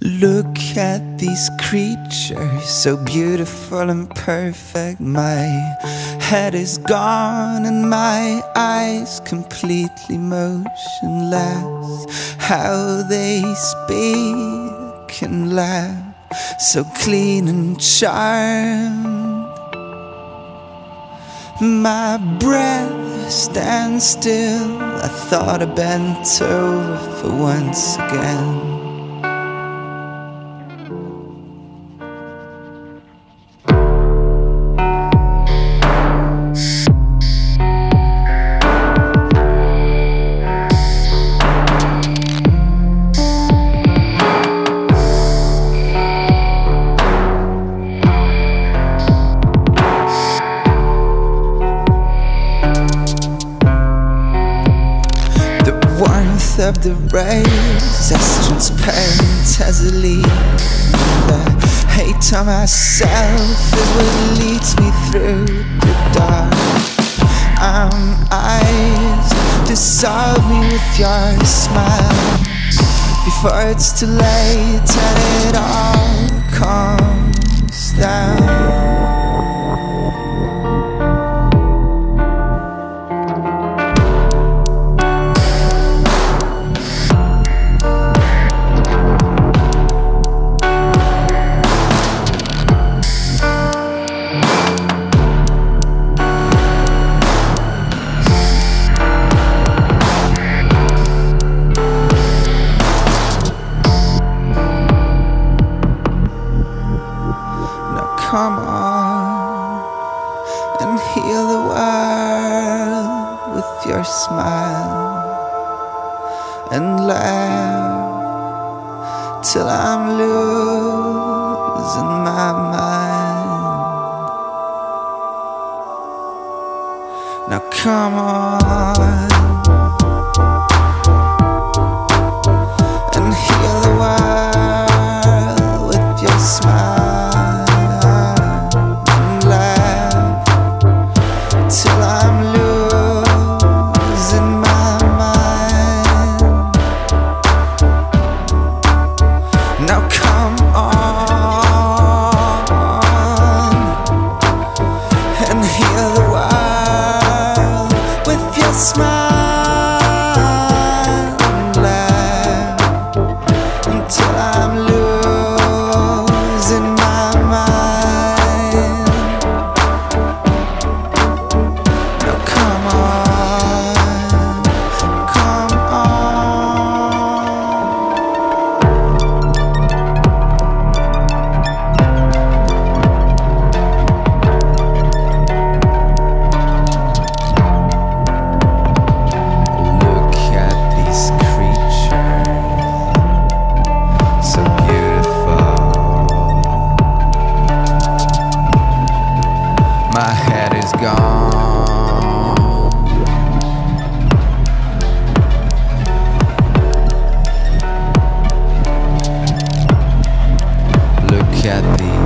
Look at these creatures, so beautiful and perfect. My head is gone and my eyes completely motionless. How they speak and laugh, so clean and charmed. My breath stands still. I thought I bent over for once again. Of the rays as transparent as a leaf. The hate on myself is what leads me through the dark. Um, eyes dissolve me with your smile before it's too late and it all comes and heal the world with your smile and laugh till I'm losing my mind. Now come on. Smile. And laugh until I'm at the